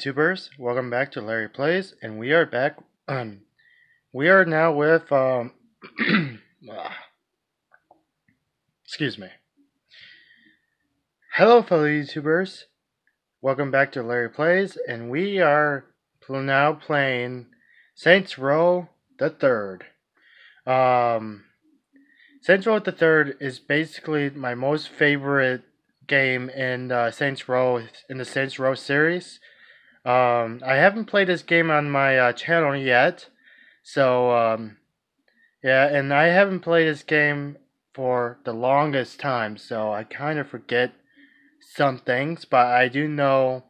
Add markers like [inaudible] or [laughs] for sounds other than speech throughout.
YouTubers. Welcome back to Larry Plays, and we are back. Um, we are now with um. ah. [clears throat] excuse me. Hello, fellow YouTubers. Welcome back to Larry Plays, and we are pl- now playing Saints Row the Third. Um, Saints Row the Third is basically my most favorite game in uh, Saints Row in the Saints Row series. Um, I haven't played this game on my uh, channel yet, so um, yeah, and I haven't played this game for the longest time, so I kind of forget some things, but I do know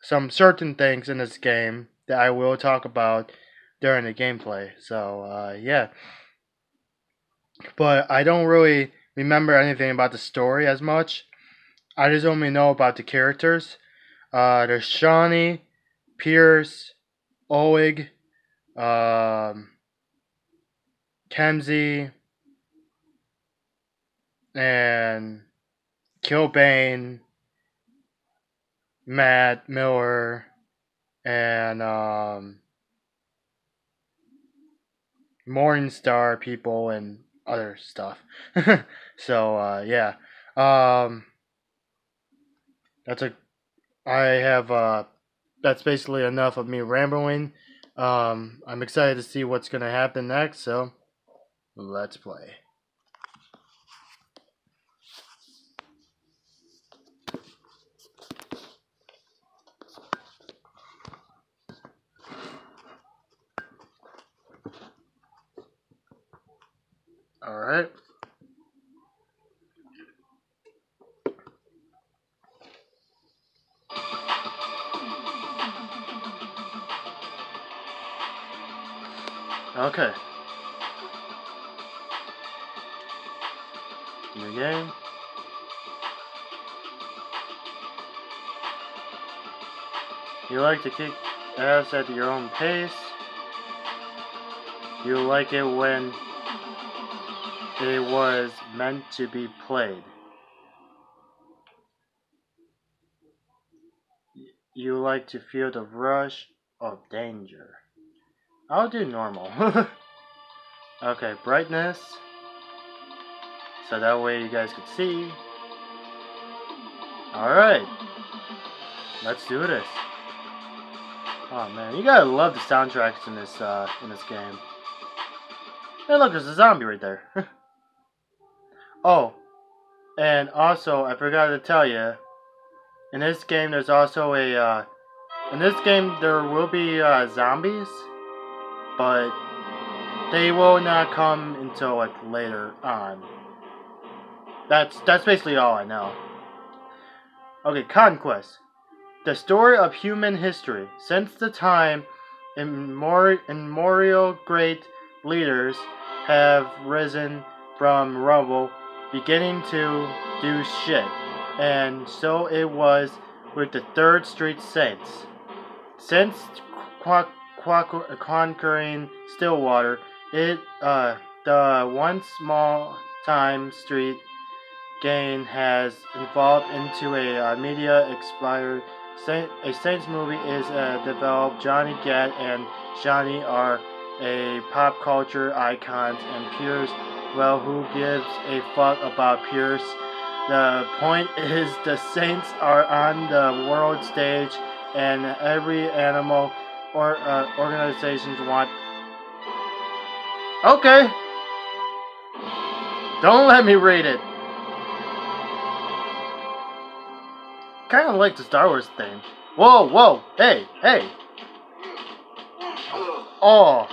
some certain things in this game that I will talk about during the gameplay. So uh, yeah, but I don't really remember anything about the story as much. I just only know about the characters. Uh, there's Shaundi, Pierce, Oleg, um, Kinzie, and Killbane, Matt Miller, and um, Morningstar people and other stuff. [laughs] so uh, yeah. Um, that's a I have uh that's basically enough of me rambling. Um I'm excited to see what's gonna happen next, so let's play. Alright. Okay. New game. You like to kick ass at your own pace. You like it when it was meant to be played. You like to feel the rush of danger. I'll do normal. [laughs] okay, brightness. So that way you guys can see. Alright. Let's do this. Oh man, you gotta love the soundtracks in this uh in this game. Hey look, there's a zombie right there. [laughs] oh. And also, I forgot to tell you, in this game there's also a uh in this game there will be uh zombies but they will not come until like later on. That's that's basically all I know. Okay, Conquest. The story of human history. Since the time immemorial great leaders have risen from rubble, beginning to do shit. And so it was with the Third Street Saints. Since conquering Stillwater, it uh, the once small time street gang has evolved into a uh, media expired. Saint, a Saints movie is uh, developed. Johnny Gat and Johnny are a pop culture icons, and Pierce, well, who gives a fuck about Pierce? The point [laughs] is, the Saints are on the world stage, and every animal or uh, organizations want. Okay. Don't let me read it. Kind of like the Star Wars thing. Whoa, whoa, hey, hey. Oh,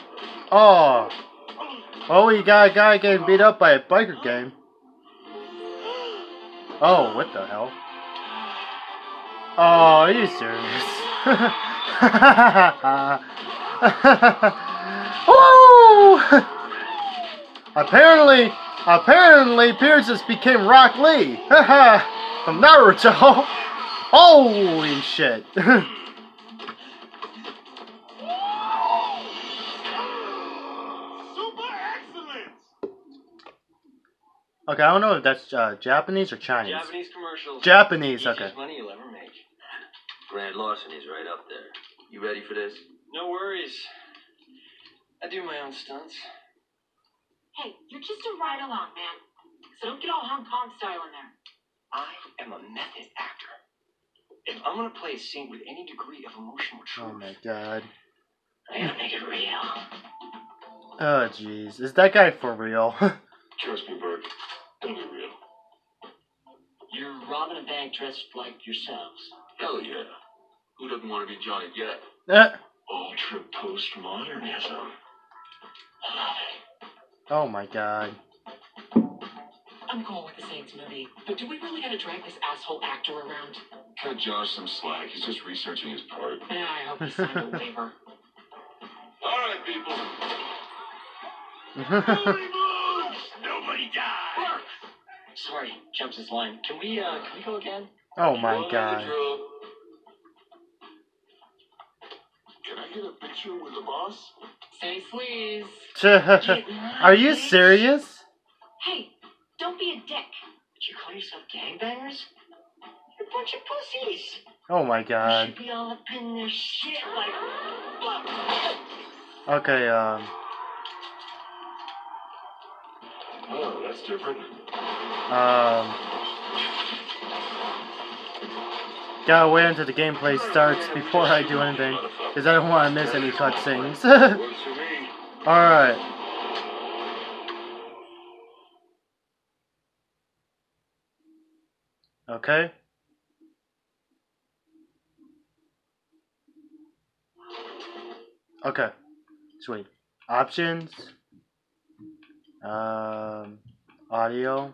oh. Oh, you got a guy getting beat up by a biker gang. Oh, what the hell? Oh, are you serious? [laughs] [laughs] Woo! apparently, apparently Pierce just became Rock Lee. [laughs] From Naruto. [laughs] Holy shit. Okay, I don't know if that's uh, Japanese or Chinese. Japanese commercials. Japanese, okay. Money you'll ever make. Grand larceny's right up there. You ready for this? No worries. I do my own stunts. Hey, you're just a ride along, man. So don't get all Hong Kong style in there. I am a method actor. If I'm gonna play a scene with any degree of emotional truth, Oh my god. I gotta make it real. Oh jeez. Is that guy for real? [laughs] Trust me, Bert. It'll be real. You're robbing a bank dressed like yourselves. Hell yeah. Who doesn't want to be Johnny Depp? Eh. Ultra postmodernism. I love it. oh my god. I'm cool with the Saints movie, but do we really gotta drag this asshole actor around? Cut Josh some slack. He's just researching his part. Yeah, I hope he signed a waiver. [laughs] All right, people. [laughs] Nobody died. Sorry, jumps his line. Can we uh can we go again? oh my Follow the god. drill. Can I get a picture with the boss? Say sleaze. [laughs] Are you serious? Hey, don't be a dick. Did you call yourself gangbangers? You're a bunch of pussies. Oh my You god. should be all up in their shit like. Okay, um. Oh, that's different. Um. Gotta wait until the gameplay starts before I do anything, because I don't want to miss any cutscenes. [laughs] Alright. Okay. Okay. Sweet. Options. Um, audio.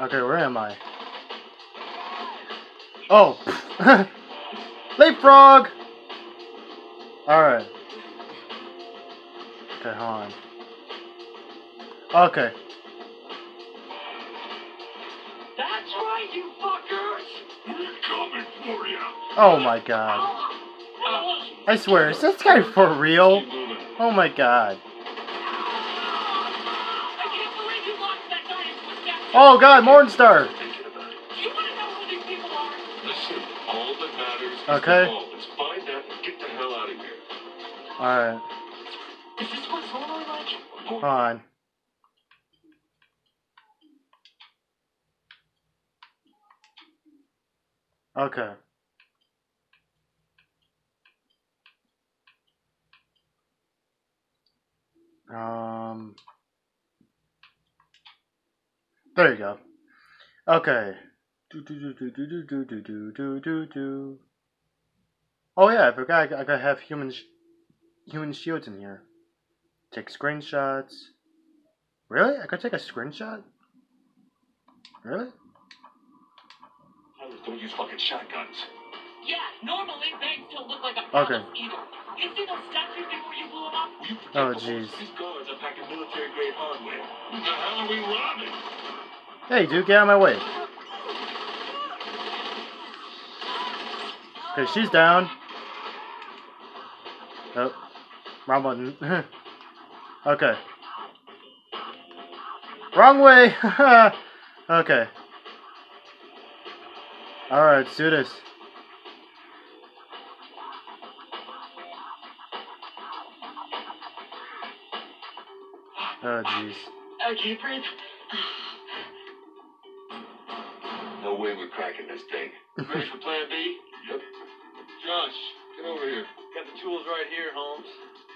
Okay, where am I? Oh! [laughs] Leapfrog! Alright. Okay, hold on. Okay. That's right, you fuckers! We're coming for you. Oh my god. I swear, is this guy for real? Oh my god. Oh god, Morningstar! Thinking. Do you wanna know who these people are? Listen, all that matters is Okay. the ball. Let's find that and get the hell out of here. Alright, Is this what it's like? hold on. Okay. Um. There you go. Okay. Do do do do do do do do do do do. Oh yeah, I forgot. I got- I gotta have human sh- human shields in here. Take screenshots. Really? I could take a screenshot? Really? Don't use fucking shotguns. Yeah, normally banks don't look like a Okay. palace either. You see those statues before you blew them up? You Oh, jeez. These guards are packing military grade hardware. Who the hell are we robbing? Hey, dude, get out of my way. Okay, she's down. Oh, wrong button. [laughs] okay. Wrong way! [laughs] okay. Alright, let's do this. Oh, jeez. I can't this thing. Ready for plan B? Yep. Josh, get over here. Got the tools right here, Holmes.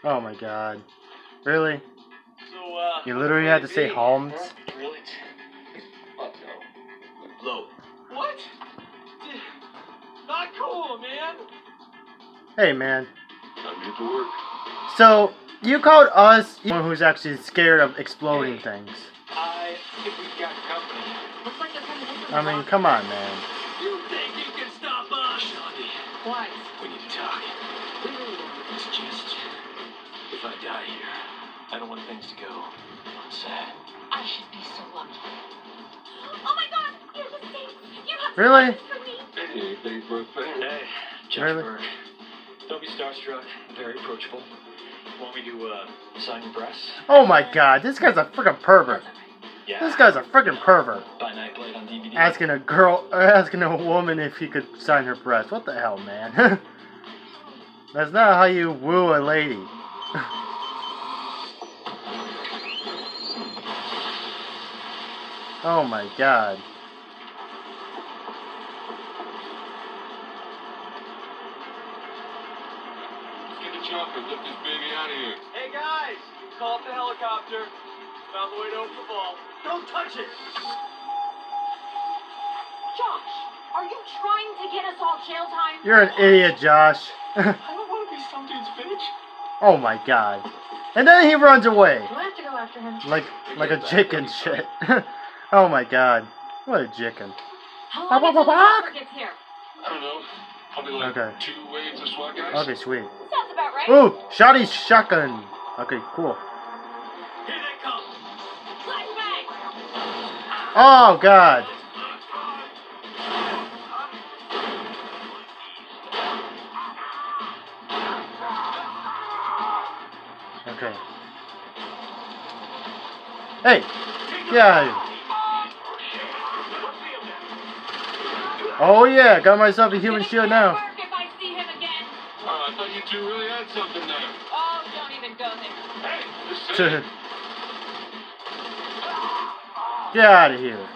Oh my god. Really? So uh You literally had to say B. Holmes? Really? Fuck no. Blow. What? Not cool, man. Hey, man. Time to get to work. So, you called us one who's actually scared of exploding things. I think we got company. Looks like they're coming in from I mean, come on, man. Really? for me. Anything for a. Hey, Josh Really? Don't be starstruck. Very approachable. Want me to uh, sign your breasts? Oh my god, this guy's a freaking pervert. Yeah. This guy's a freaking pervert. By Nyte Blayde on DVD. Asking a girl, uh, [laughs] asking a woman if he could sign her breast. What the hell, man? [laughs] That's not how you woo a lady. [laughs] oh my god. Helicopter. Found the way to open the vault. Don't touch it. Josh, are you trying to get us all jail time? You're an idiot, Josh. [laughs] I don't want to be some dude's bitch. oh my god. And then he runs away. Do I have to go after him? Like like a chicken shit. [laughs] oh my god. What a chicken. How long until the Ba-ba-ba-ba. gets here? I don't know. Probably like Okay. two waves of SWAT guys. Okay, sweet. Sounds about right. Ooh, shotty shotgun. Okay, cool. Oh god. Okay. Hey, yeah. Oh yeah, got myself a human shield gonna now. work I see him again. Oh, I thought you two really had something there. Oh, don't even go there. Hey, just [laughs] saying. Get out of here.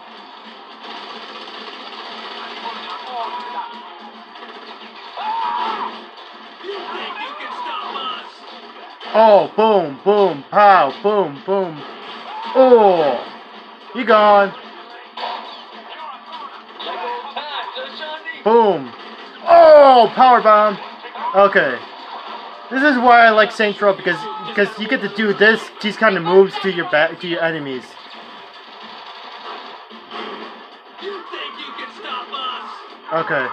Oh, boom, boom, pow, boom, boom. Oh, you gone. Boom. Oh, power bomb. Okay. This is why I like Saints Row because because you get to do this these kind of moves to your back to your enemies. Okay.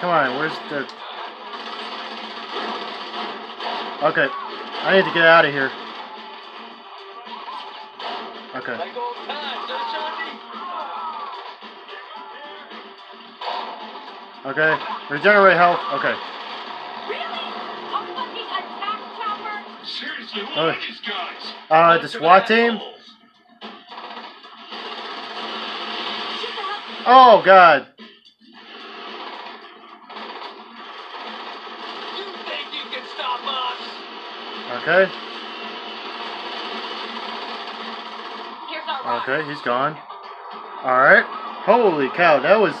Come on, where's the Okay. I need to get out of here. Okay. Okay. Regenerate health. Okay. Really? A fucking attack chopper? Seriously, who Oh. are these guys? Uh, the SWAT team? Oh, God. You think you can stop us? Okay. Here's our. Okay, he's gone. Alright. Holy cow, that was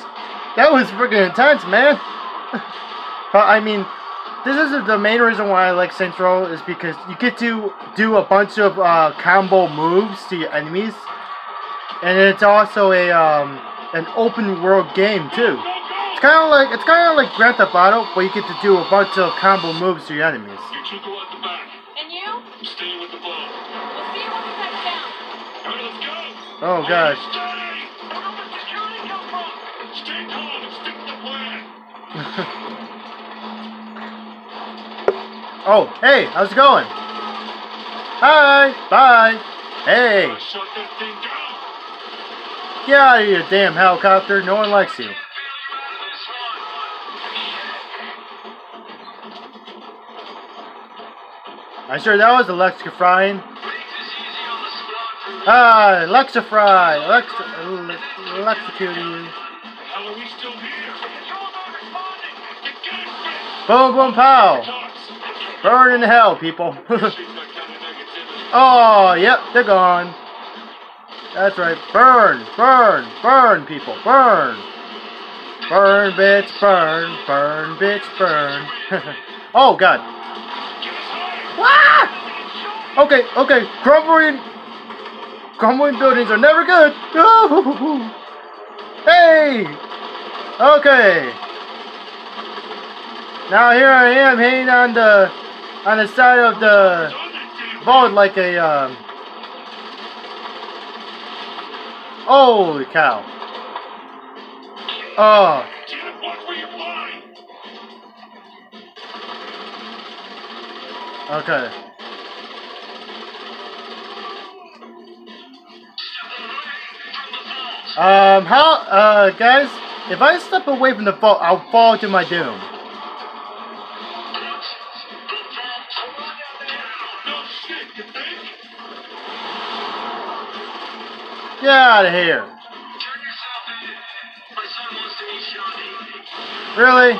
that was freaking intense, man. [laughs] but I mean, this is the main reason why I like Saints Row is because you get to do a bunch of uh, combo moves to your enemies, and it's also a um, an open world game too. It's kind of like it's kind of like Grand Theft Auto, but you get to do a bunch of combo moves to your enemies. You two go out the back. And you? I'm staying with the boat. We'll see you when we touch down. All right, let's go. Oh gosh. Steady. Where did the security come from? Stay calm and stick to plan. [laughs] Oh, hey, how's it going? Hi, bye. Hey. I shut that thing down. Get out of here, damn helicopter. No one likes you. I'm sure that was electrifying. Ah, electrify, electri- ele- electrocuting you. How are we still here? Boom, boom, pow. Burn in hell, people. [laughs] Oh, yep, they're gone. That's right. Burn, burn, burn, people, burn. Burn, bitch, burn, burn, bitch, burn. [laughs] oh, God. Ah! Okay, okay, crumbling, crumbling buildings are never good. [laughs] hey! Okay. Now here I am hanging on the, on the side of the vault like a, um, Holy cow. Oh, okay. Um, how, uh, guys, if I step away from the fall, I'll fall to my doom. Get out of here. Really?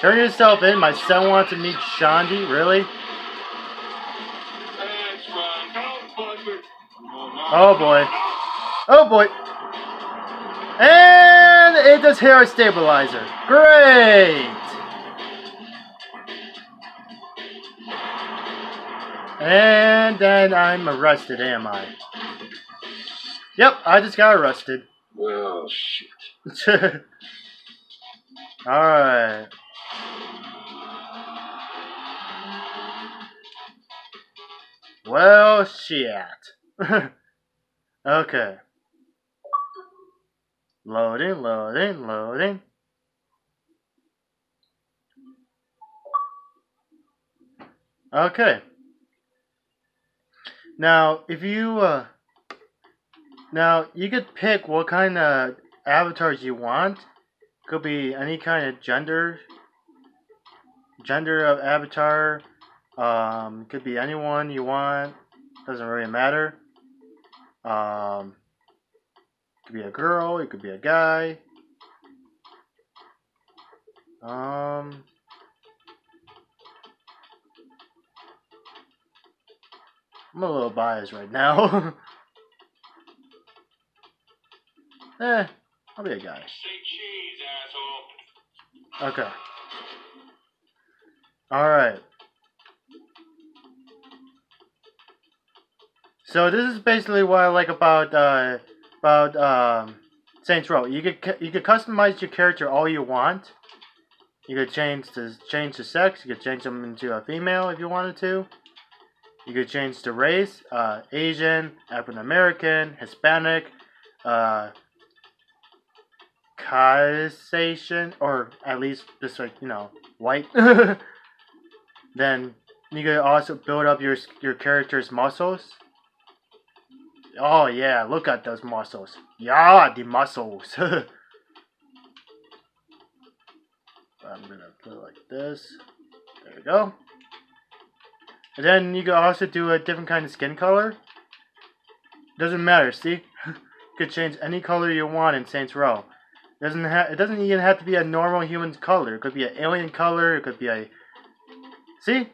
Turn yourself in. My son wants to meet Shaundi. Really? Oh boy. Oh boy. And it does hair stabilizer. Great. And then I'm arrested, am I? Yep, I just got arrested. Well, shit. [laughs] Alright. Well, shit. [laughs] okay. Loading, loading, loading. Okay. Now, if you, uh, now, you could pick what kind of avatars you want. Could be any kind of gender, gender of avatar. Um, could be anyone you want. Doesn't really matter. Um, could be a girl. It could be a guy. Um. I'm a little biased right now. [laughs] eh, I'll be a guy. Okay. Alright. So this is basically what I like about uh about um Saints Row. You could you could customize your character all you want. You could change the change the sex. You could change them into a female if you wanted to. You could change the race, uh, Asian, African American, Hispanic, uh, Caucasian, or at least just like you know, white. [laughs] then you could also build up your your character's muscles. Oh yeah, look at those muscles. Yeah, the muscles. [laughs] I'm gonna put it like this. There we go. And then you can also do a different kind of skin color. Doesn't matter, see? you [laughs] could change any color you want in Saints Row. Doesn't it doesn't even have to be a normal human color. It could be an alien color. It could be a see.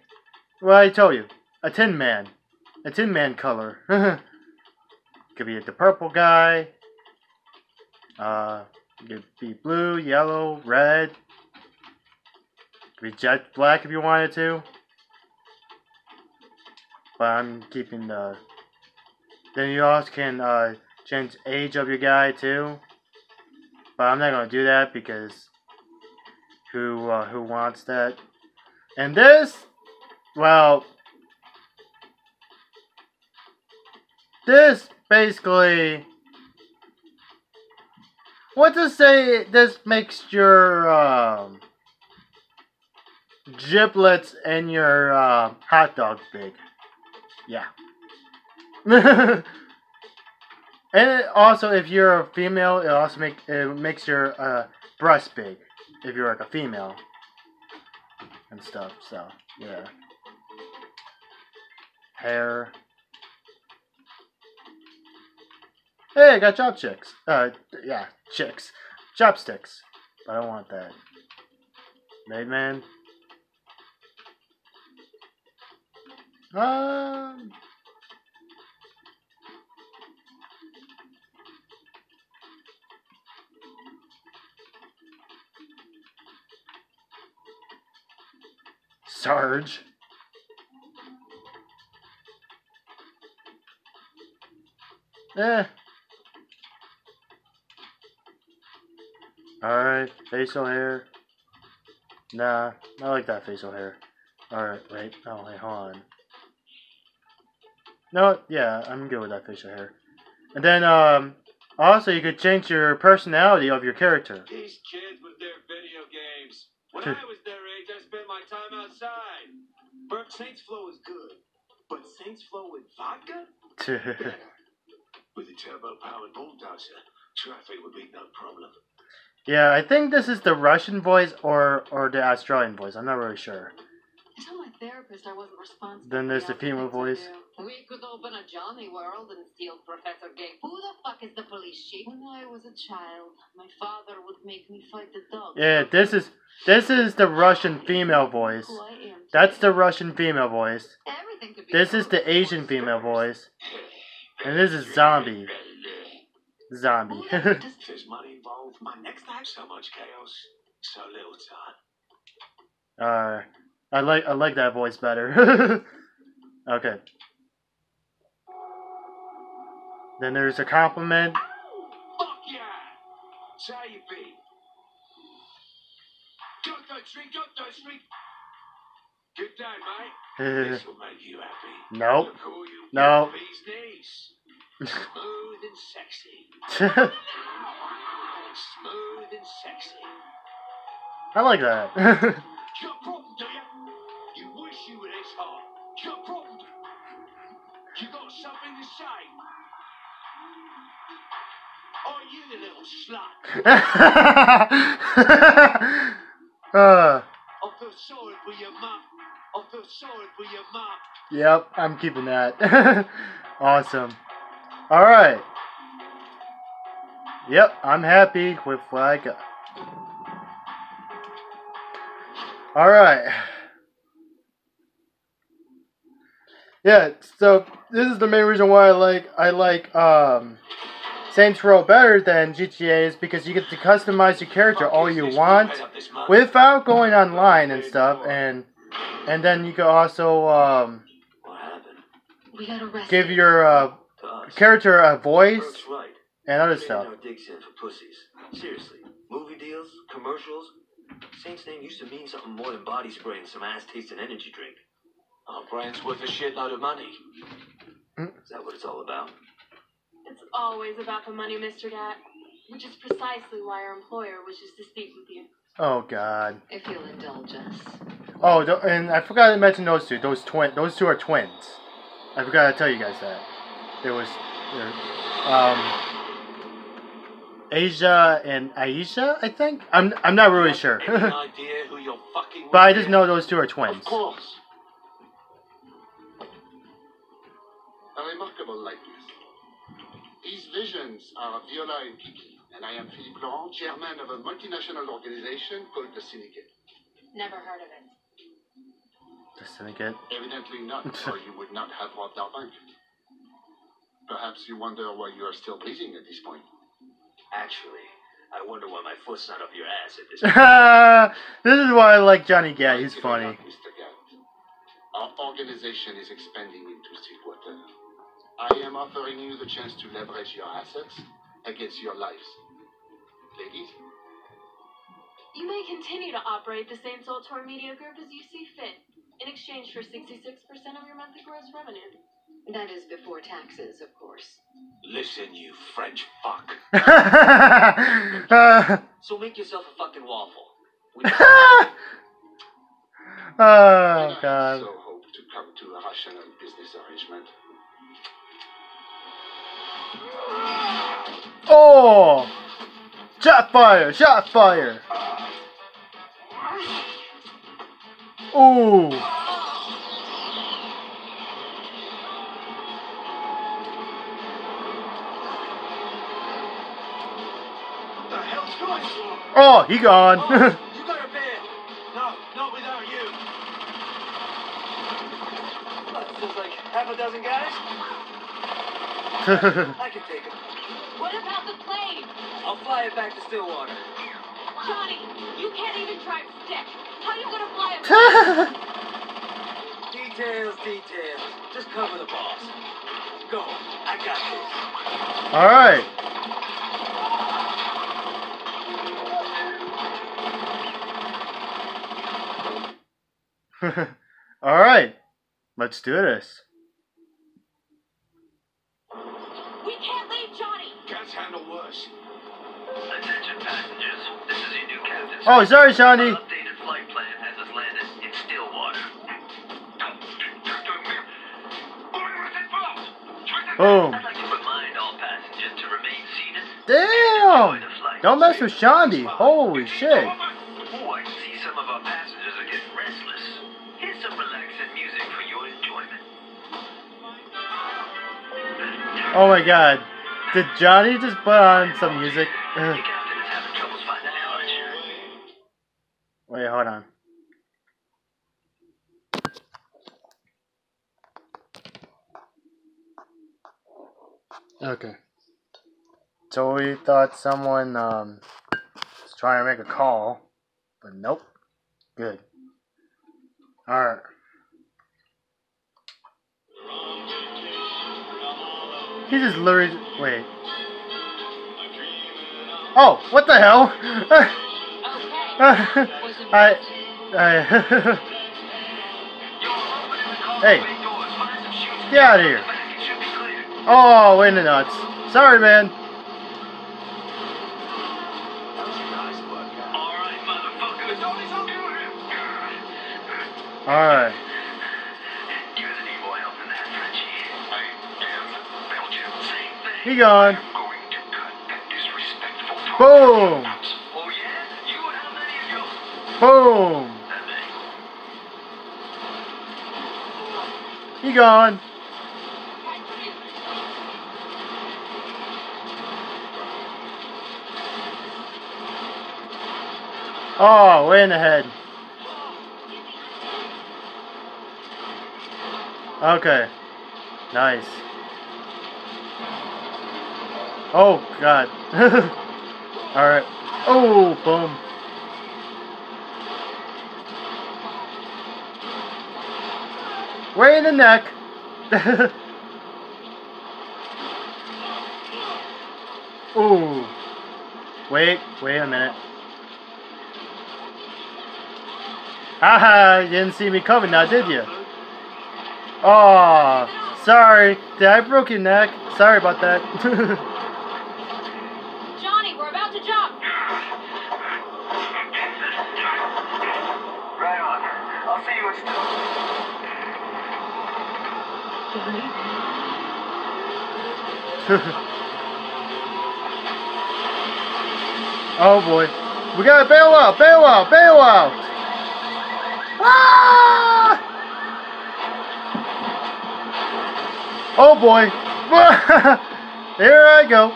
Well, I told you, a Tin Man, a Tin Man color. [laughs] could be the purple guy. Uh, could be blue, yellow, red. Could be jet black if you wanted to. But I'm keeping the. Then you also can uh, change age of your guy too. But I'm not gonna do that because who uh, who wants that? And this, well, this basically. What to say? This makes your um, giblets and your uh, hot dog big. Yeah. [laughs] and also, if you're a female, it also make it makes your uh, breast big. If you're like a female and stuff. So yeah. Hair. Hey, I got chopsticks. Uh, yeah, chicks, chopsticks. I don't want that. Made man. Um. Sarge. Eh. Alright, facial hair. Nah, I like that facial hair. Alright, wait. Oh, wait, hold on. No, yeah, I'm good with that facial hair. And then, um, also you could change your personality of your character. These kids with their video games. When I was their age, I spent my time outside. Bert, Saints Flow is good, but Saints Flow with vodka? [laughs] With a turbo-powered bulldozer, traffic would be no problem. yeah, I think this is the Russian voice or or the Australian voice. I'm not really sure. I told my therapist I wasn't responsible. Then there's the female voice. We could open a Johnny World and steal Professor Gay. Who the fuck is the police chief? When I was a child, my father would make me fight the dogs. Yeah, this is this is the Russian female voice. Who I am. That's the Russian female voice. Everything could be This is the Asian female voice. And this is zombie. Zombie. Who the- does- [laughs] If there's money involved, my next time, so much chaos, so little time. uh, I like I like that voice better. [laughs] okay. Then there's a compliment. Fuck yeah! So how you be? Got that street, got that street. Good day, mate. [laughs] This will make you happy. nope. You No. [laughs] Smooth and sexy. Smooth and sexy. I like that. You little slut? uh, I feel sorry for your mum. I feel sorry for your mum. yep, I'm keeping that. [laughs] awesome. All right. Yep, I'm happy with what I got. All right. Yeah, so this is the main reason why I like I like um Saints Row better than GTA is because you get to customize your character all you want without going online and stuff and and then you can also um, What happened? We got arrested. give your uh, character a voice and other stuff. our dicks in for pussies. Seriously. Movie deals, commercials. Saint's name used to mean something more than body spray and some ass-tasting energy drink. Our brand's worth a shitload of money. Is that what it's all about? It's always about the money, Mr. Gat, which is precisely why our employer wishes to speak with you. Oh God. If you'll indulge us. Oh, and I forgot to mention those two. Those twin. Those two are twins. I forgot to tell you guys that. There was, there, um, Asia and Aisha. I think. I'm. I'm not really sure. Any [laughs] idea who you're fucking but I just know those two are twins. Of course. These visions are Viola and Kiki, and I am Philippe Loren, chairman of a multinational organization called the Syndicate. Never heard of it. The syndicate. Evidently not, [laughs] or you would not have robbed our bank. Perhaps you wonder why you are still breathing at this point. Actually, I wonder why my foot's not up your ass at this [laughs] point. this is why I like Johnny Gat. He's funny. very much, Mr. Gat. Our organization is expanding into Stillwater. I am offering you the chance to leverage your assets against your lives. Ladies, You may continue to operate the same Soul Tour Media Group as you see fit, in exchange for 66% of your monthly gross revenue. That is before taxes, of course. Listen, you French fuck. Uh, [laughs] So make yourself a fucking waffle. [laughs] Oh and I God. so hope to come to a rational business arrangement. Oh! Shot fire! Shot fire! Ooh! What the hell's going on? Oh, he gone. Oh, you [laughs] got a beer? No, not without you. There's like half a dozen guys? [laughs] I can take them. What about the plane? I'll fly it back to Stillwater. Johnny, you can't even drive stick. How are you gonna fly a [laughs] Details, details. Just cover the boss. Go. I got this. All right. [laughs] All right. Let's do this. Oh, sorry, Shaundi. Updated flight plan has us landed in Stillwater. Boom. I'd like to remind all passengers to remain seated. Damn! Don't mess with Shaundi. Holy shit. Oh, I see some of our passengers are getting restless. Here's some relaxing music for your enjoyment. Oh my god. Did Johnny just put on some music? [laughs] Wait, hold on. Okay. So we thought someone um, was trying to make a call, but nope. Good. Alright. He just literally. Wait. Oh, what the hell? [laughs] Okay. Was it I. I. [laughs] hey, get out of here. Oh, wait a nuts. Sorry, man. Alright, motherfuckers. Alright. You're the evil elf in that, Frenchie. I am Belgium. Same thing. He gone. Going to cut that disrespectful talk. Boom. Boom. He gone. Oh, way in the head. Okay. Nice. Oh, God. [laughs] Alright. Oh, boom. Way in the neck. [laughs] Ooh. Wait, wait a minute. Haha, you didn't see me coming now, did you? Oh, sorry. Did I broke your neck? Sorry about that. [laughs] [laughs] oh boy. We gotta bail out, bail out, bail out! Ah! Oh boy. [laughs] Here I go.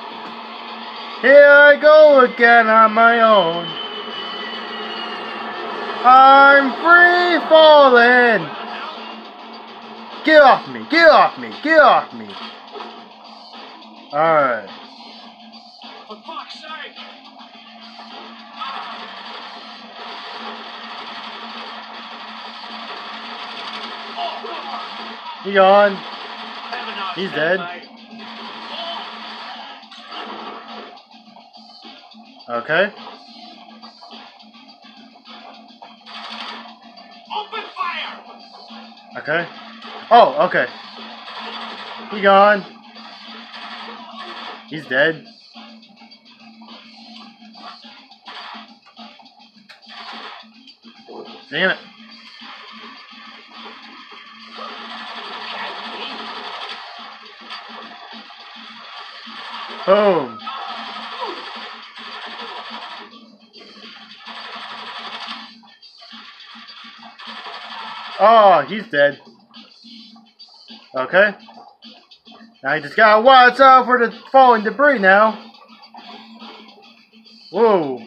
Here I go again on my own. I'm free falling. Get off me, get off me, get off me. Alright. For fuck's sake! He gone. Have a nice He's dead. Okay. Open fire! Okay. Oh, okay. He gone. He's dead. Damn it. Boom. Oh, he's dead. Okay. You just gotta watch out for the falling debris now. Whoa.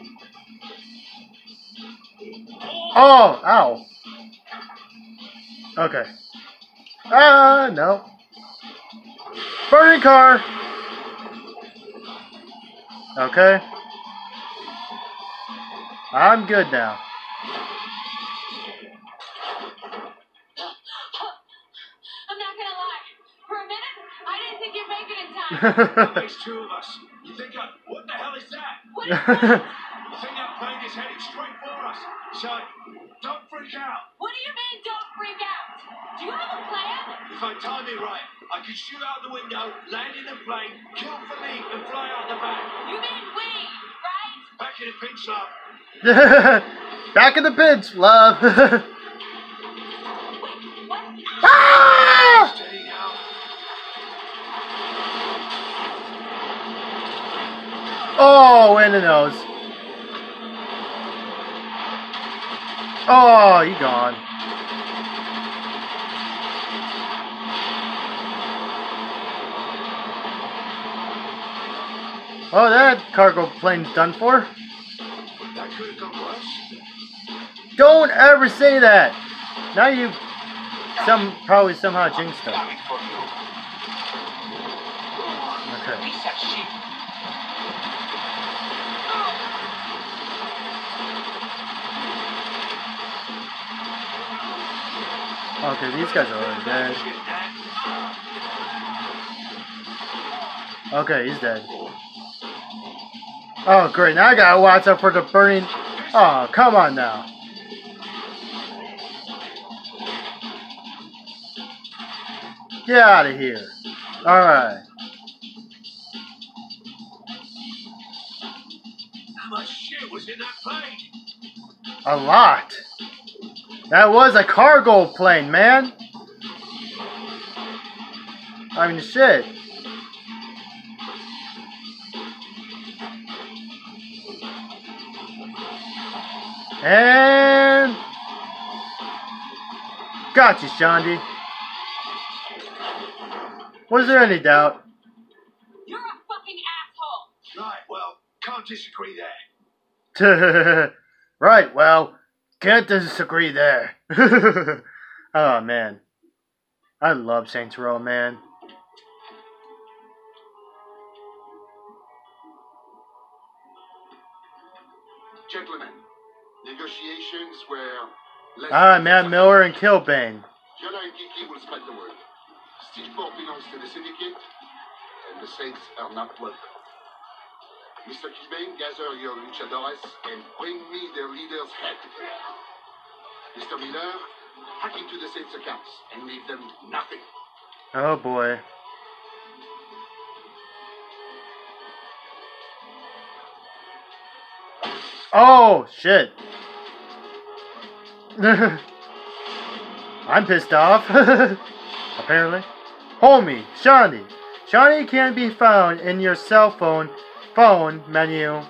Oh, ow. Okay. Ah, no. Burning car. Okay. I'm good now. Makes [laughs] two of us. You think I... What the hell is that? [laughs] What is that? You think that plane is heading straight for us? So, don't freak out. What do you mean, don't freak out? Do you have a plan? If I time it right, I could shoot out the window, land in the plane, kill Philippe, and fly out the back. You mean we, right? Back in the pit shop. Back in the pinch, love. [laughs] Oh, in the nose. Oh, you gone. Oh, that cargo plane's done for. Don't ever say that. Now you some probably somehow jinxed them. Okay, these guys are already dead. Okay, he's dead. Oh, great. Now I gotta watch out for the burning. Oh, come on now. Get out of here. Alright. How much shit was in that plane? A lot. That was a cargo plane, man. I mean, shit. And gotcha, Shaundi. Was there any doubt? You're a fucking asshole. Right, well, can't disagree there. [laughs] right, well, can't disagree there. [laughs] oh man. I love Saints Row, man. Gentlemen, negotiations were less Ah, than Matt Miller and Killbane. Viola and Kiki will spread the word. Steelport belongs to the Syndicate, and the Saints are not welcome. Mr. Killbane, gather your luchadores and bring me their leader's head. Mr. Miller, hack into the Saints' accounts and leave them nothing. Oh boy. Oh shit. [laughs] I'm pissed off. [laughs] Apparently. Homie, Shaundi. Shaundi can be found in your cell phone phone menu.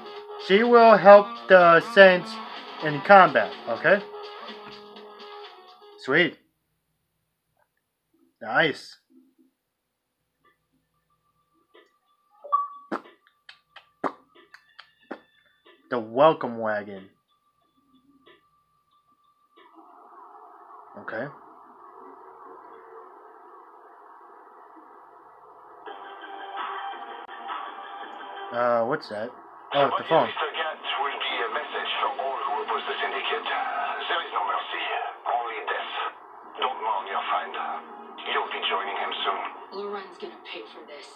She will help the Saints in combat, okay? Sweet. Nice. The welcome wagon. Okay. Uh, what's that? Oh, it's the phone. Mr. Gat will be a message for all who oppose the syndicate. There is no mercy, only death. Don't mourn your friend. You'll be joining him soon. Loren's gonna pay for this.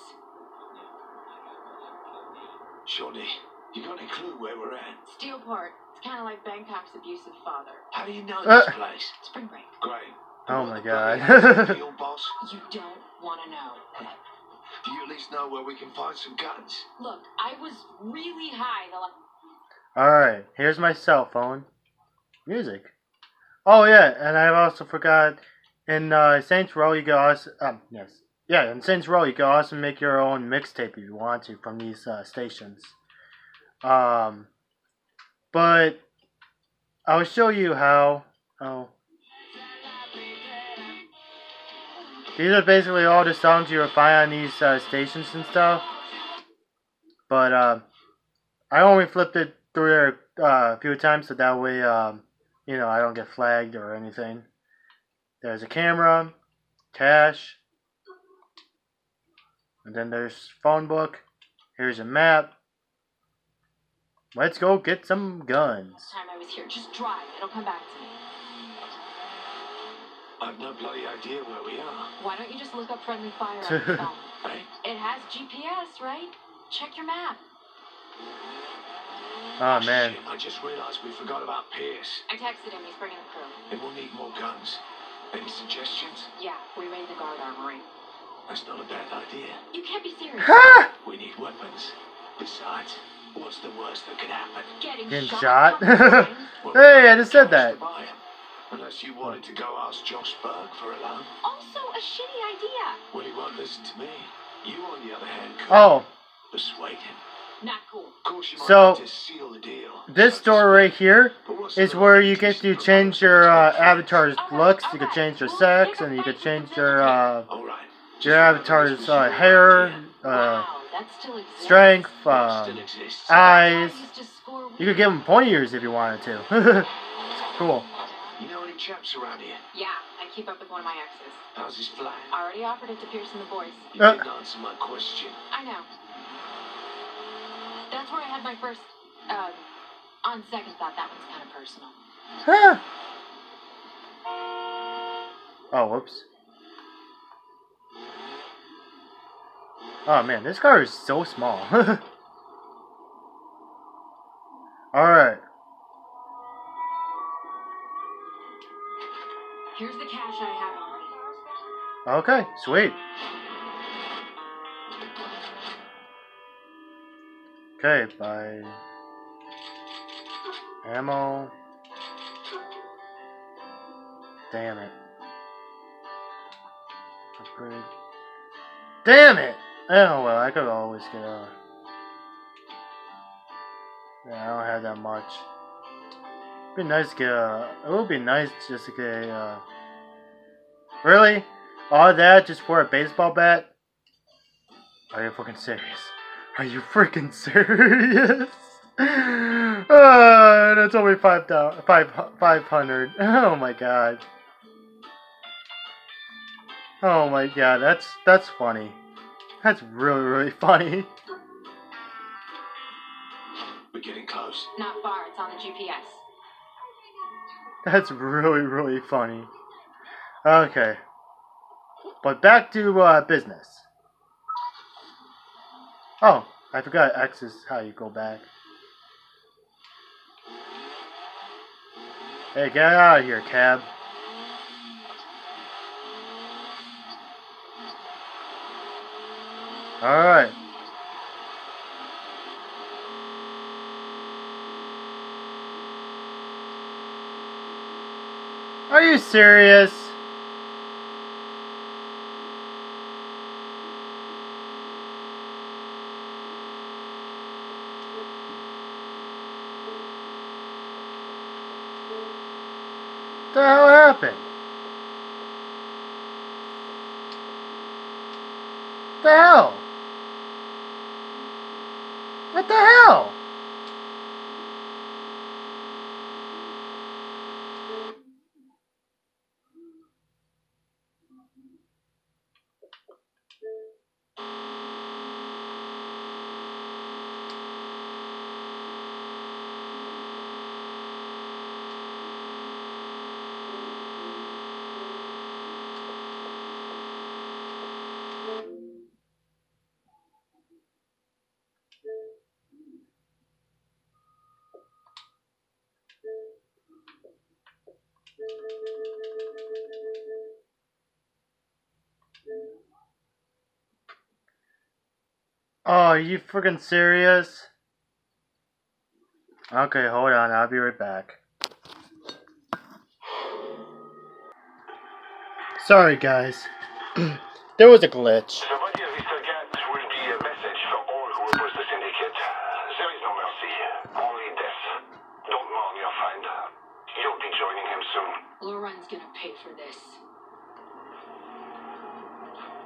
Shaundi, you got any clue where we're at? Steelport. It's kind of like Bangkok's abusive father. How do you know Uh. this place? Spring break. Great. Oh You my the God. Your boss? You don't want to know. Do you at least know where we can find some guns? Look, I was really high the. Alright, here's my cell phone. Music. Oh yeah, and I also forgot in uh, Saints Row you can also um yes. Yeah, in Saints Row you can also make your own mixtape if you want to from these uh, stations. Um but I'll show you how oh These are basically all the songs you will find on these uh, stations and stuff. But uh, I only flipped it through uh, a few times so that way, um, you know, I don't get flagged or anything. There's a camera, cash, and then there's phone book. Here's a map. Let's go get some guns. time I was here. Just drive. It'll come back to me. I've no bloody idea where we are. Why don't you just look up friendly fire [laughs] on your phone? Hey? It has GPS, right? Check your map. Ah, oh man. Shit, I just realized we forgot about Pierce. I texted him. He's bringing the crew. And we'll need more guns. Any suggestions? Yeah, we raid the guard armory. That's not a bad idea. You can't be serious. Ha! We need weapons. Besides, what's the worst that could happen? Getting, Getting shot. shot? a couple times. [laughs] Well, Hey, I just said that. To buy 'em. Unless you wanted to go ask Josh Birk for a loan. also a shitty idea. Well, he won't listen to me. You, on the other hand, could Oh, persuade him. Not cool. Of course, you might So, have to seal the deal. this so to store right speak. here But what's is the where you get to change your uh, avatar's your looks, you can change your sex, and you can change your uh, All right. your avatar's uh, hair, uh, wow, that still exists. strength, Still uh, eyes. I used to score You could give them pointy ears if you wanted to. [laughs] cool. You know any chaps around here? Yeah, I keep up with one of my exes. How's his flat? Already offered it to Pearson the boys. You Uh. didn't answer my question. I know. That's where I had my first. Uh, on second thought, that one's kind of personal. Huh. Oh, whoops. Oh man, this car is so small. [laughs] Okay, sweet. Okay, buy ammo. Damn it. Upgrade. Damn it! Oh well, I could always get a. Yeah, I don't have that much. It'd be nice to get a. It would be nice just to get a. Uh, really? All that just for a baseball bat? Are you fucking serious? Are you freaking serious? Uh, [laughs] that's only five dollars, five five hundred. [laughs] Oh my god. Oh my god, that's that's funny. That's really really [laughs] funny. We're getting close. Not far, it's on the GPS. That's really really funny. Okay, but back to uh, business. Oh, I forgot X is how you go back. Hey, get out of here, cab. Alright. Are you serious? Oh, are you freaking serious? Okay, hold on. I'll be right back. Sorry, guys. [clears throat] there was a glitch. The body of Mr. Gat will be a message for all who oppose the syndicate. There is no mercy, only death. Don't mourn your find. You'll be joining him soon. Loren's gonna pay for this.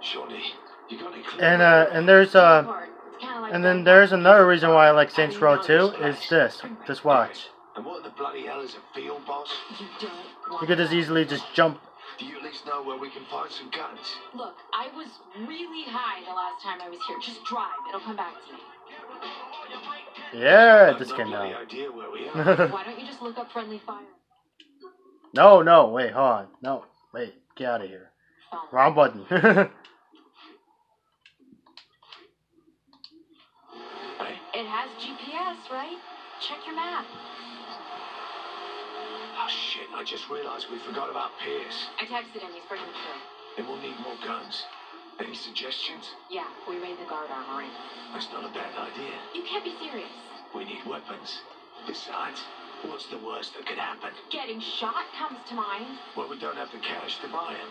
Shorty, you got any clue? And uh, and there's uh, Part. It's kinda like and then there's another reason why I like I Saints Row 2 is this. Just watch. And what the bloody hell is a field boss? You don't You could just easily just jump. Do you at least know where we can find some guns? Look, I was really high the last time I was here. Just drive. It'll come back to me. Yeah, I've this no can bloody now. idea where we [laughs] are. Why don't you just look up friendly fire? no, no, wait, hold on. No, wait, get out of here. Phone. Wrong button. [laughs] It has GPS, right? Check your map. oh shit, I just realized we forgot about Pierce. I texted him. He's bringing through. And we'll need more guns. Any suggestions? Yeah, we raid the guard armory. That's not a bad idea. You can't be serious. We need weapons. Besides, what's the worst that could happen? Getting shot comes to mind. Well, we don't have the cash to buy it.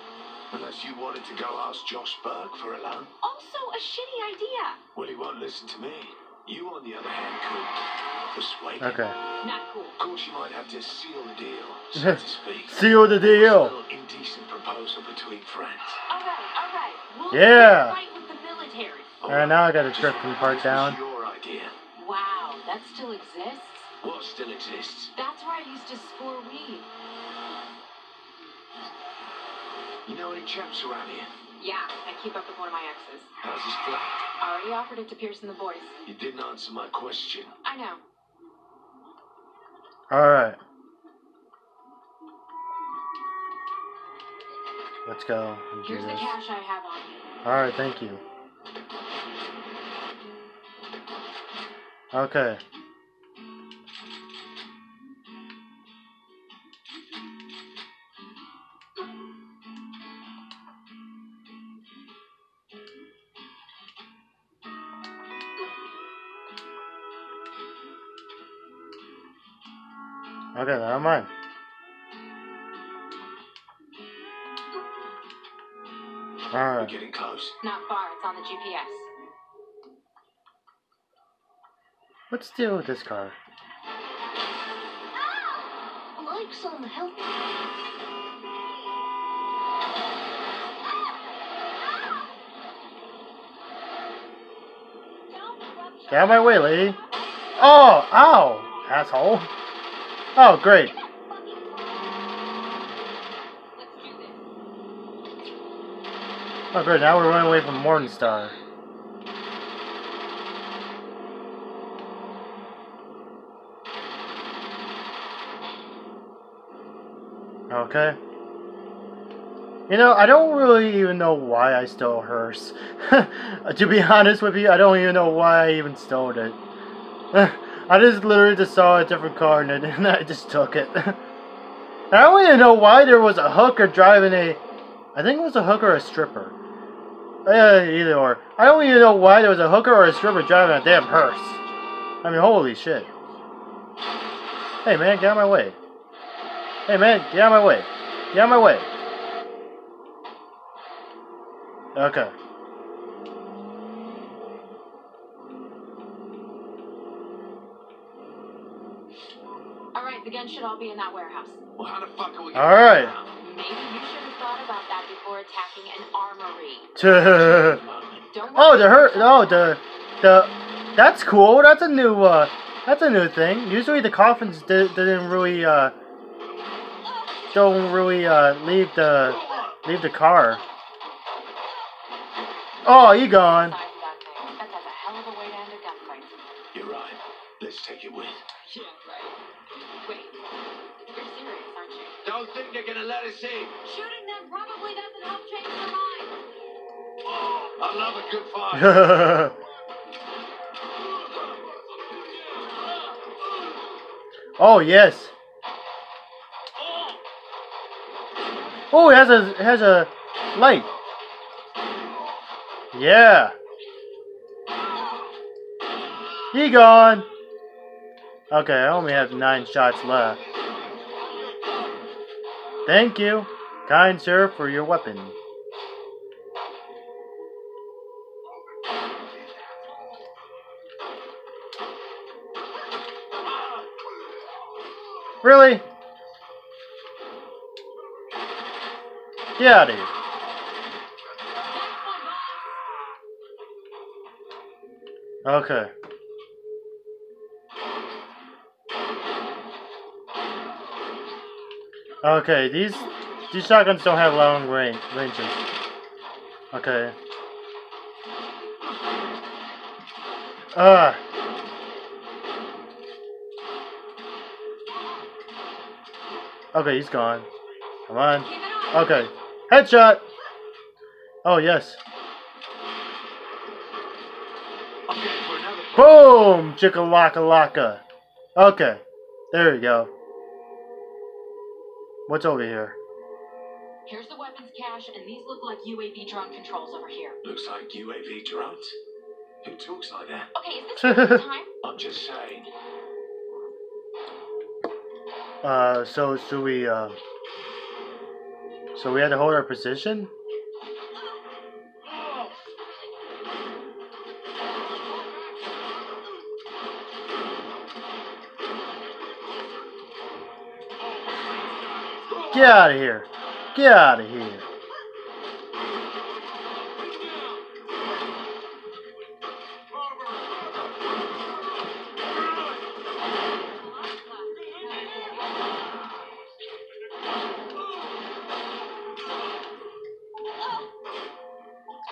Unless you wanted to go ask Josh Birk for a loan. Also, a shitty idea. Well, he won't listen to me. You, on the other hand, could persuade him. Okay. Not cool. Of course, you might have to seal the deal, [laughs] so to speak. Seal the A deal. little indecent proposal between friends. Alright, alright. We'll Yeah. fight with the military. Alright, now I gotta Just trip from part this was down. your idea. Wow, that still exists? What still exists? That's where I used to score weed. You know any chaps around here? Yeah, I keep up with one of my exes. How's his flat? I already offered it to Pierce and the boys. You didn't answer my question. I know. Alright. Let's go Here's the this. cash I have on you. Alright, thank you. Okay. Okay, never mind. We're getting close. Not far, it's on the GPS. Let's deal with this car. Ah! Like some help. Get out of my way, lady. Oh, ow, asshole. Oh, great. Oh, great. Now we're running away from Morningstar. Okay. You know, I don't really even know why I stole hers. [laughs] to be honest with you, I don't even know why I even stole it. I just literally just saw a different car and then [laughs] I just took it. [laughs] I don't even know why there was a hooker driving a. I think it was a hooker or a stripper. Uh, either or. I don't even know why there was a hooker or a stripper driving a damn hearse. I mean, holy shit. Hey man, get out of my way. Hey man, get out of my way. Get out of my way. Okay. Should all be in that warehouse. Well, how the fuck are we All right. Maybe you should have thought about that before attacking an armory. [laughs] Oh, the hurt. Oh, the the. That's cool. That's a new. uh That's a new thing. Usually the coffins di- didn't really. uh Don't really uh leave the leave the car. Oh, you gone. Don't think they're gonna let us in. Shooting them probably doesn't help change their mind. I love a good fight. [laughs] oh yes. Oh, it has a it has a light. Yeah. He gone. Okay, I only have nine shots left. Thank you, kind sir, for your weapon. Really? Get out of here. Okay. Okay, these these shotguns don't have long range ranges. Okay. Ah. Okay, he's gone. Come on. Okay. Headshot. Oh yes. Boom! Chickalaka laka. Okay. There you go. What's over here? Here's the weapons cache, and these look like UAV drone controls over here. Looks like UAV drones. Who talks like that? Okay, is this [laughs] the time? I'm just saying. Uh, so so we uh, so we had to hold our position. Get out of here! Get out of here!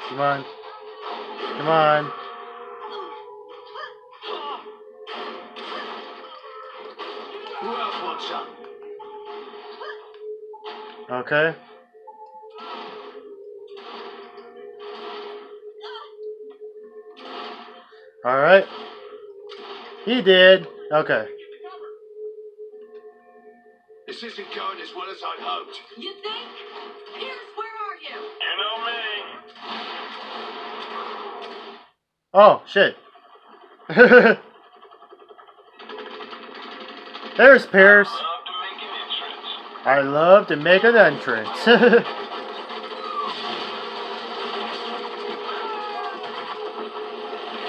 Come on. Come on. Who else wants some? Okay. Alright. He did. Okay. This isn't going as well as I'd hoped. You think? Pierce, where are you? You know me. Oh, shit. [laughs] There's Pierce. I love to make an entrance.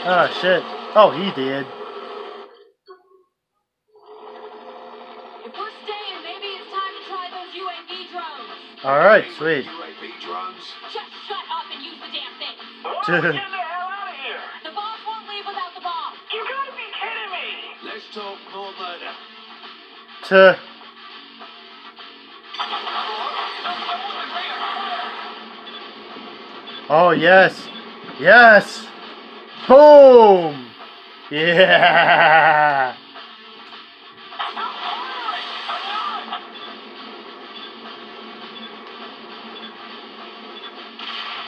oh, [laughs] shit. Oh, he did. If we're staying, maybe it's time to try those UAV drones. Alright, sweet. UAV drones. Just shut up and use the damn thing. Why don't we [laughs] get the hell out of here? The boss won't leave without the bomb. You gotta be kidding me. Let's talk more murder. Tuh. Oh, yes. Yes. Boom. Yeah.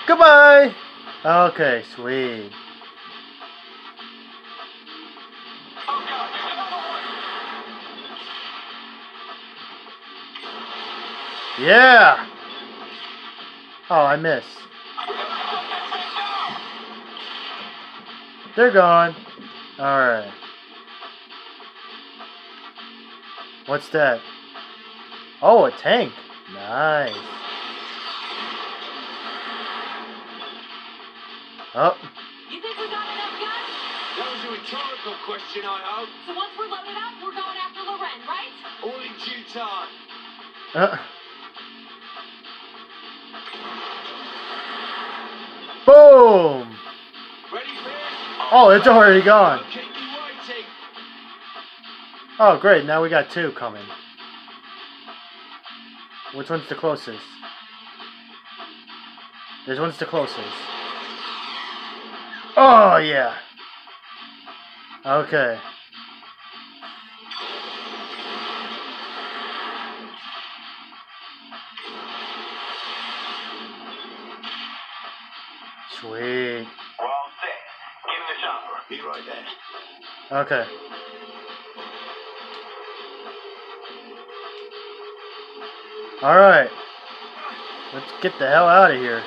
Goodbye. Okay, sweet. Yeah. Oh, I missed. They're gone. Alright. What's that? Oh, a tank. Nice. Oh, You think we got enough guns? That was a rhetorical question, I hope. So once we're loaded up, we're going after Loren, right? All in due time. uh. Boom! Oh, it's already gone. Oh, great. Now we got two coming. Which one's the closest? This one's the closest. Oh, yeah. Okay. Sweet. Be right there. Okay. Alright. Let's get the hell out of here.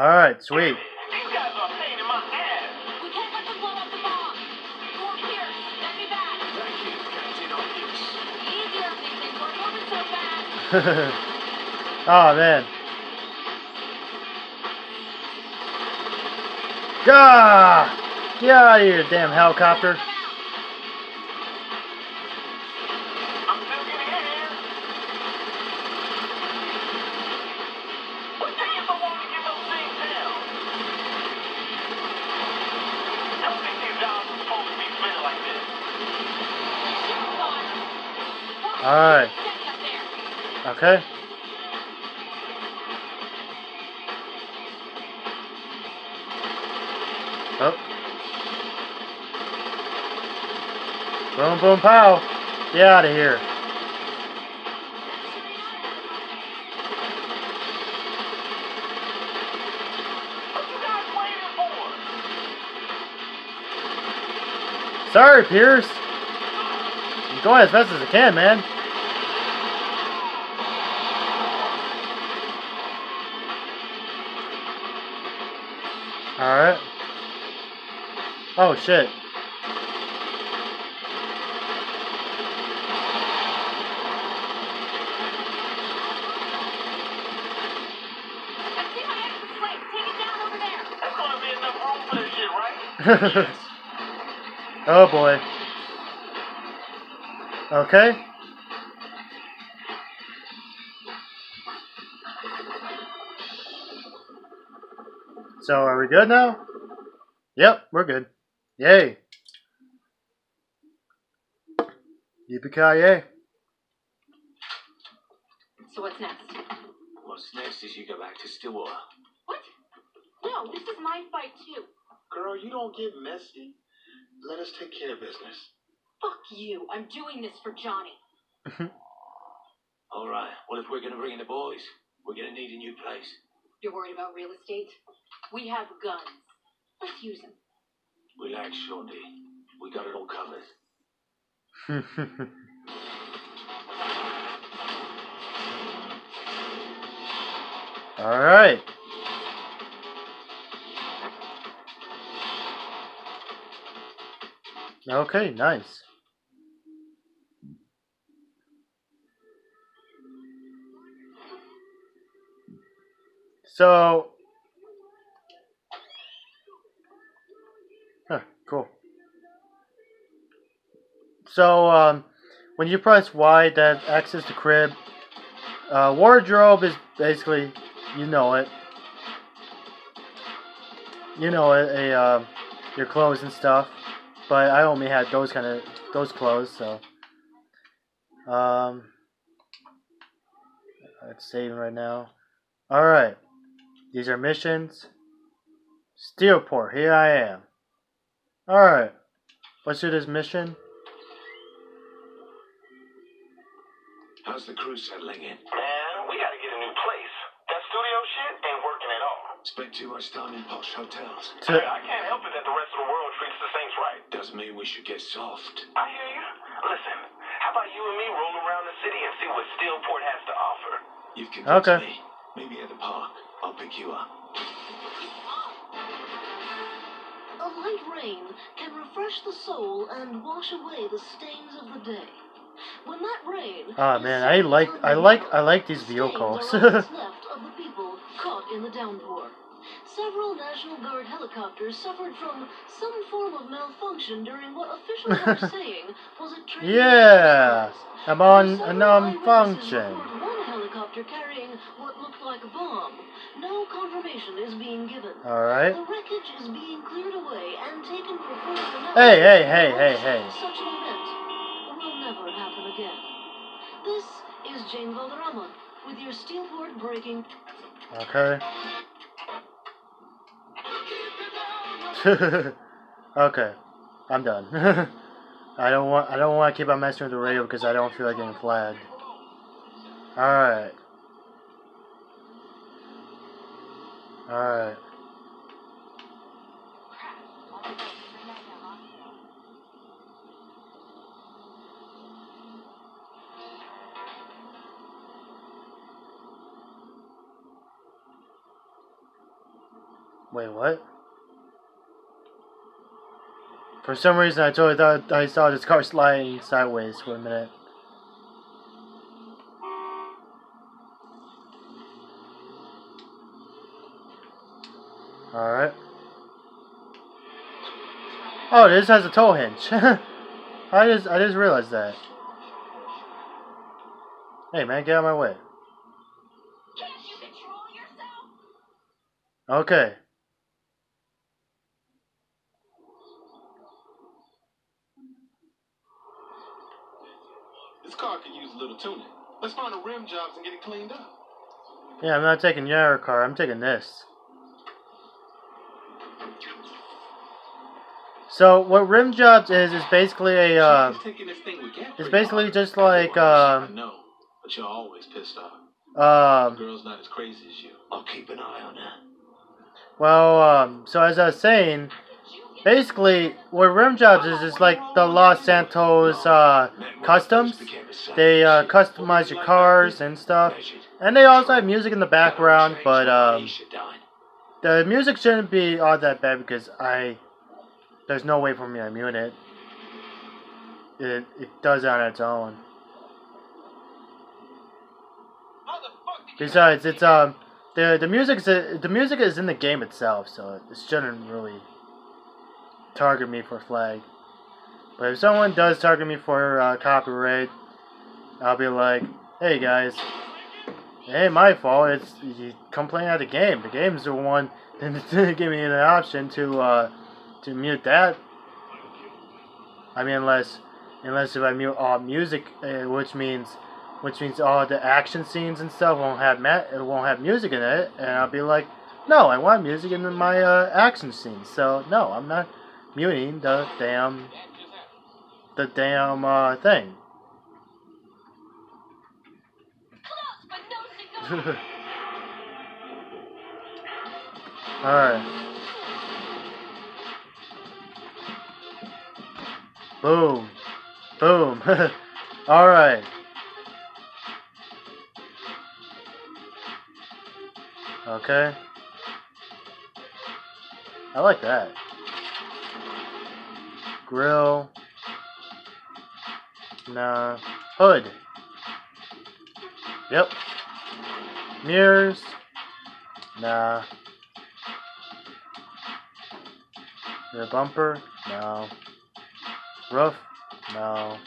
Alright, sweet. These [laughs] oh man. Gah! Get out of here, damn helicopter. I'm still Boom, boom, pow. Get out of here. Sorry, Pierce. I'm going as fast as I can, man. Alright. Oh, shit. I see my exit plate. Take it down over there. That's gonna be enough room for this shit, right? [laughs] oh boy. Okay. So are we good now? Yep, we're good. Yay. Yippee-ki-yay. So what's next? What's next is you go back to Stillwater. What? No, this is my fight too. Girl, you don't get messy. Let us take care of business. Fuck you. I'm doing this for Johnny. [laughs] All right. Well, if we're gonna bring in the boys, we're gonna need a new place. You're worried about real estate? We have guns. Let's use them. Relax, Shorty. We got it all covered. [laughs] Alright. Okay, nice. So, huh, cool. So, um, when you press Y, that access the crib. Uh, wardrobe is basically, you know it. You know it, a uh, your clothes and stuff. But I only had those kind of those clothes, so. Um, it's saving right now. All right, these are missions. Steelport, here I am. All right, let's do this mission. How's the crew settling in? Man, we gotta get a new place. That studio shit ain't working at all. Spent too much time in posh hotels. To, Hey, I can't help it that the rest of the world treats the Saints right. Doesn't mean we should get soft. I hear you. Listen, how about you and me roll around the city and see what Steelport has to offer? You've convinced Okay. me. Maybe at the park. I'll pick you up. A light rain can refresh the soul and wash away the stains of the day. When that rain Ah is man, I like I like I like these stains vehicles. are [laughs] left of the people caught in the downpour. Several National Guard helicopters suffered from some form of malfunction during what officials are [laughs] saying was a training yeah, exercise. I'm on Several an eyewitnesses function. One helicopter carrying what looked like a bomb. No confirmation is being given. All right. The wreckage is being cleared away and taken for further analysis. Hey, hey, hey, hey, hey. Such an event will never happen again. This is Jane Valderrama with your Steelport breaking. Okay. [laughs] okay, I'm done. [laughs] I don't want I don't want to keep on messing with the radio because I don't feel like getting flagged. All right. All right. Wait, what? For some reason, I totally thought I saw this car sliding sideways for a minute. Alright. Oh, this has a tow hinge. [laughs] I just I just realized that. Hey man, get out of my way. Can't you control yourself? Okay. This car could use a little tuning. Let's find the rim jobs and get it cleaned up. Yeah, I'm not taking your car. I'm taking this. So what rim jobs is is basically a uh, She's taking this thing we get. it's basically just like I um know, but you're always pissed off. um girl's not as crazy as you. I'll keep an eye on her. well um so as I was saying, basically what rim jobs is is like the Los Santos uh, customs. They uh, customize your cars and stuff, and they also have music in the background. But um, the music shouldn't be all that bad because I there's no way for me to mute it. It it does on its own. Besides, it's um the the music the music is in the game itself, so it shouldn't really target me for flag. But if someone does target me for uh, copyright, I'll be like, hey guys, ain't my fault. It's you complain at the game. The game's the one [laughs] that didn't give me the option to uh, to mute that. I mean, unless unless if I mute all music, uh, which means which means all the action scenes and stuff won't have ma- it won't have music in it, and I'll be like, no, I want music in my uh, action scenes. So no, I'm not muting the damn the damn uh, thing. [laughs] Alright. Boom. Boom. [laughs] Alright. Okay. I like that. Grill. Nah. Hood. Yep. Mirrors. Nah. The bumper? No. Roof? No.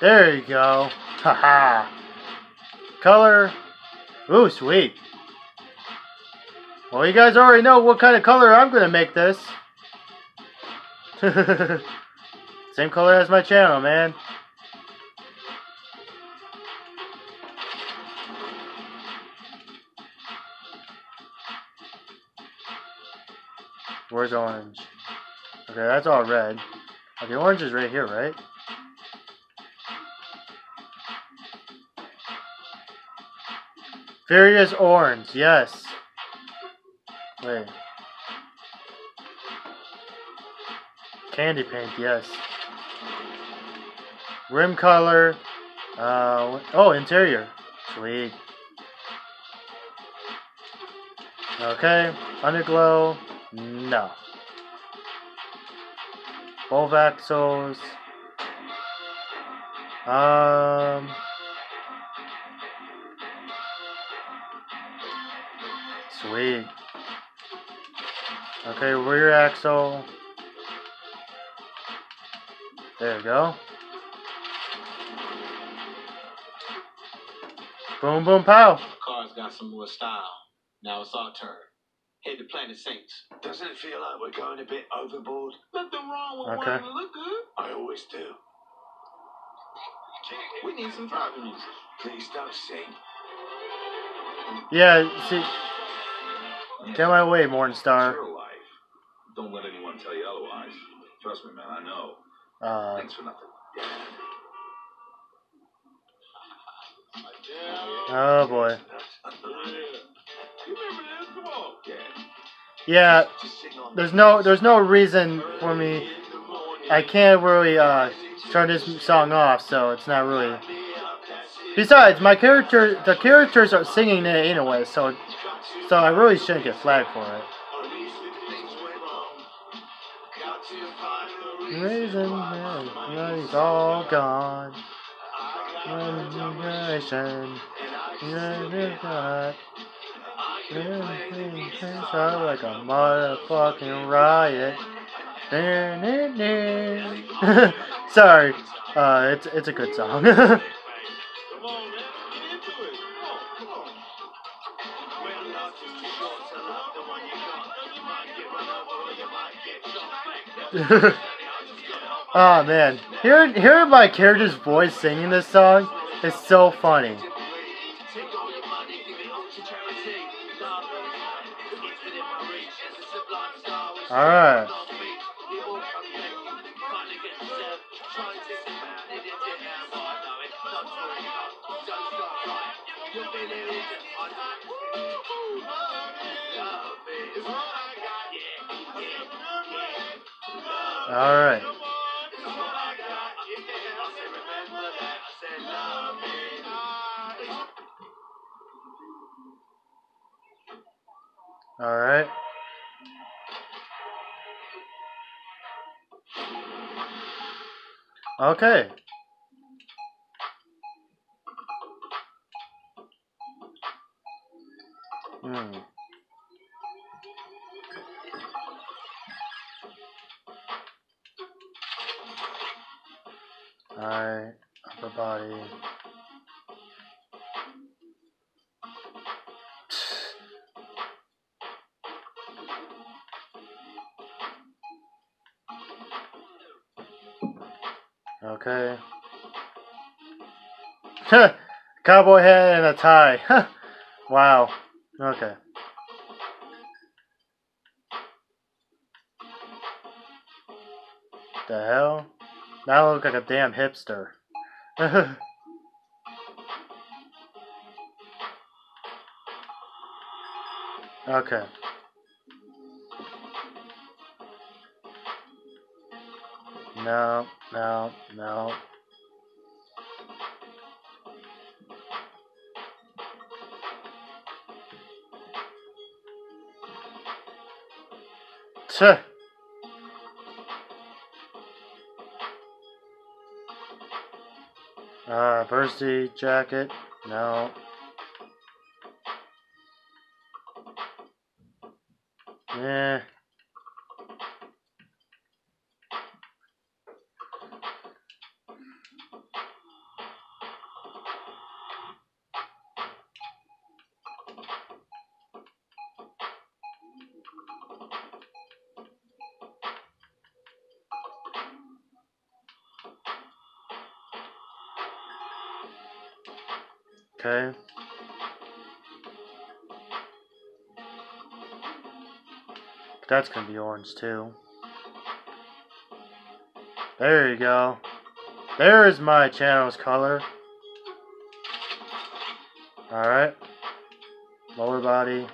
There you go. [laughs] Haha. Color? Ooh, sweet. Well, you guys already know what kind of color I'm going to make this. [laughs] Same color as my channel, man. Where's orange? Okay, that's all red. Okay, orange is right here, right? Furious orange, yes. Wait. Candy paint, yes. Rim color. Uh, oh, interior. Sweet. Okay. Underglow. No. Both axles. Um. Sweet. Okay, rear axle. There we go. Boom, boom, pow. Car's got some more style. Now it's our turn. Head to Planet Saints. Doesn't it feel like we're going a bit overboard? Nothing wrong with Okay. wanting to look good. I always do. We need some driving music. Please don't sing. Yeah, see. Get my way, Morningstar. Your life. Don't let anyone tell you otherwise. Trust me, man, I know. Uh, Thanks for nothing. oh boy. You remember this? Come on. Yeah, there's no there's no reason for me. I can't really uh, turn this song off, so it's not really. Besides, my character the characters are singing it anyway, so so I really shouldn't get flagged for it. Reason that he's all gone. Generation. Things are like a motherfucking riot. [laughs] Sorry, uh, it's it's a good song. [laughs] [laughs] oh man, hearing hearing my character's voice singing this song is so funny. All right. All right. All right. Okay. Okay. Cowboy hat and a tie. wow. Okay. The hell? Now I look like a damn hipster. [laughs] okay. No, no, no. Tuh. Uh, varsity jacket? No. Orange too. There you go. There is my channel's color. Alright. Lower body.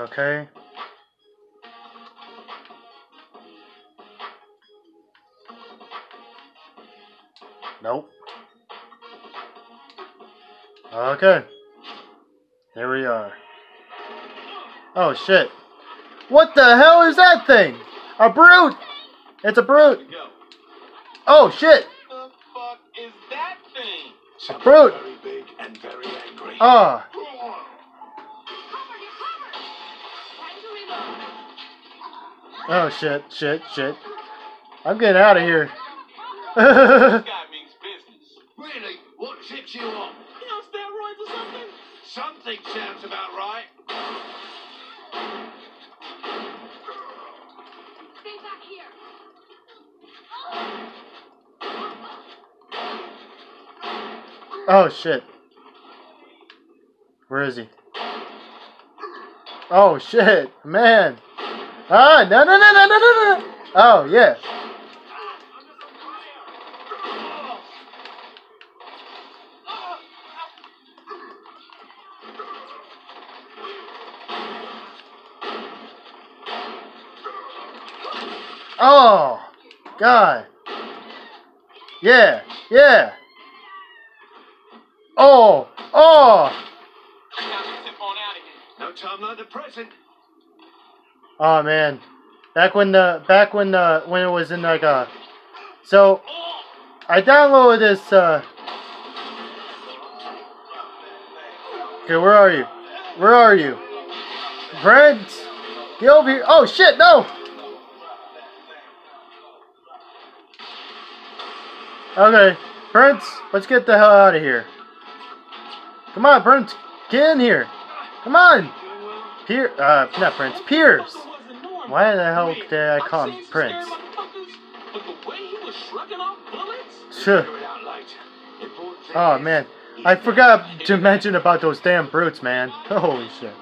Okay. Nope. Okay. Here we are. Oh shit. What the hell is that thing? A brute! It's a brute! Oh shit! The fuck is that thing? A brute! Very big and very angry. Ah. Oh shit, shit, shit. I'm getting out of here. [laughs] This guy means business. Really? What tips you off? You on steroids or something? Something sounds about right. Stay back here. Oh shit. Where is he? Oh shit, man. Ah, no, no, no, no, no, no, no. Oh yeah. Oh, God. Yeah, yeah. Oh, oh. No time like the present. Oh man, back when the back when the when it was in like a, so I downloaded this. uh Okay, where are you? Where are you, Brent? Get over here! Oh shit! No. Okay, Prince, let's get the hell out of here. Come on, Prince. Get in here. Come on. Pier, uh, not Prince. Piers. Why the hell did I call him Prince? But the way he was shrugging off bullets? Sure. Figure it out, Light. Important thing Oh man, I forgot to mention about those damn brutes, man. Holy shit.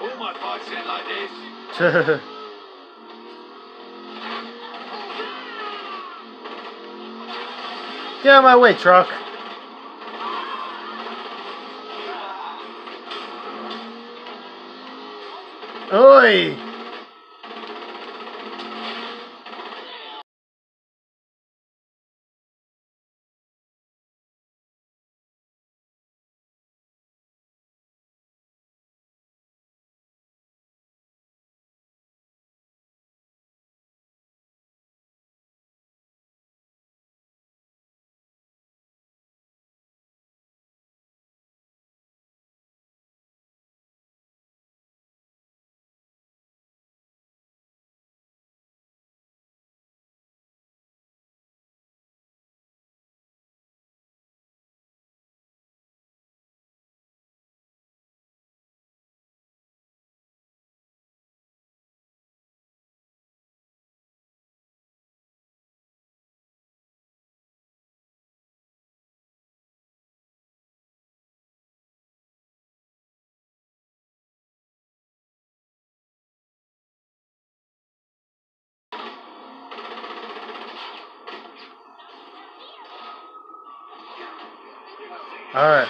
All oh, my like this. [laughs] Get out of my way, truck. Oi! Alright.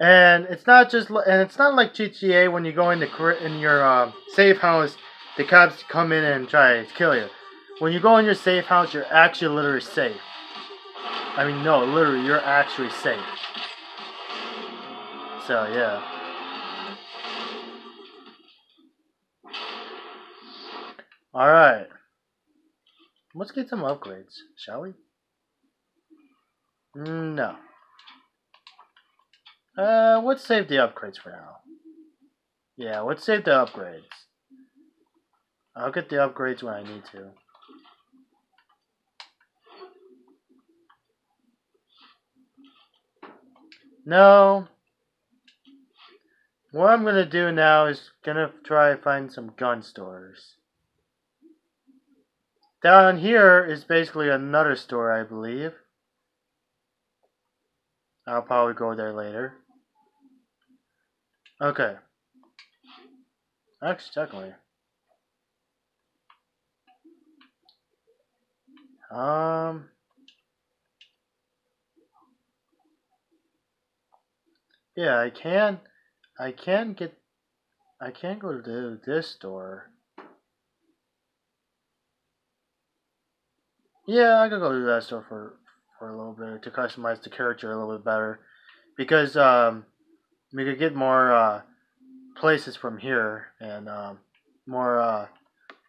And it's not just, and it's not like GTA when you go into in your uh, safe house, the cops come in and try to kill you. When you go in your safe house, you're actually literally safe. I mean, no, literally, you're actually safe. So yeah. All right. Let's get some upgrades, shall we? No. Uh, let's save the upgrades for now. Yeah, let's save the upgrades. I'll get the upgrades when I need to. No. What I'm gonna do now is gonna try to find some gun stores. Down here is basically another store, I believe. I'll probably go there later. Okay. Actually, technically. Um. Yeah, I can. I can get. I can't go to this store. Yeah, I could go to that store for for a little bit to customize the character a little bit better, because um, we could get more uh, places from here and um, more uh,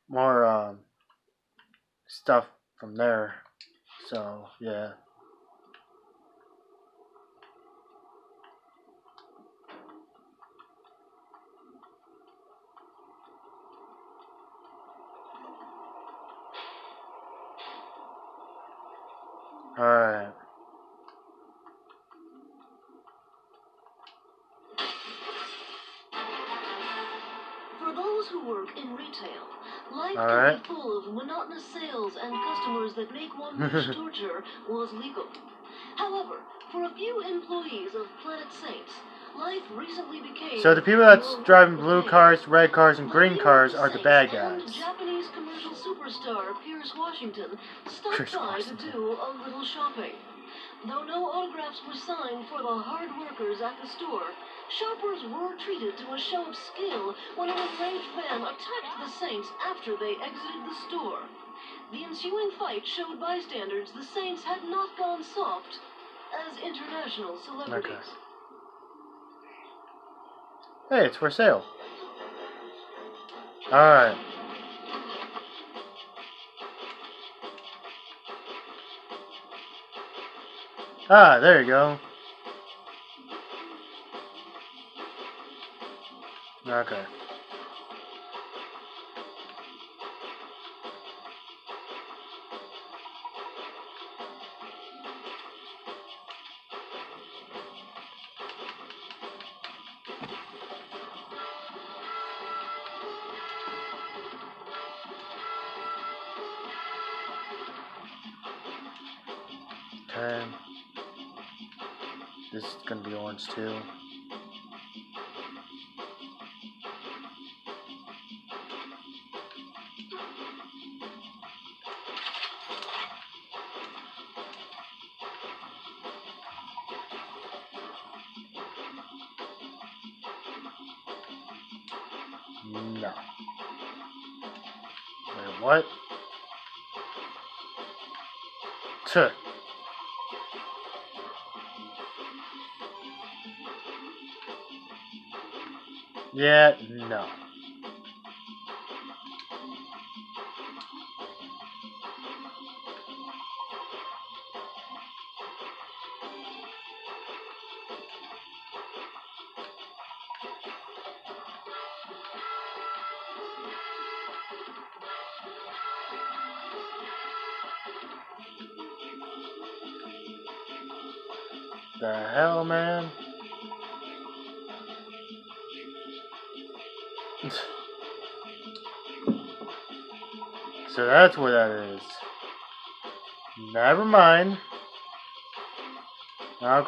more um, stuff from there. So yeah. Alright. For those who work in retail, life All can right. be full of monotonous sales and customers that make one [laughs] wish torture was legal. However, for a few employees of Planet Saints, life recently became So the people that's driving blue cars, red cars, and green cars are the bad guys. Japanese commercial superstar Pierce Washington stopped Pierce by Washington. to do a little shopping. Though no autographs were signed for the hard workers at the store, shoppers were treated to a show of skill when an enraged man attacked the Saints after they exited the store. The ensuing fight showed bystanders the Saints had not gone soft as international celebrities. Okay. Hey, it's for sale. Alright. Ah, there you go. Okay. This is gonna be orange too.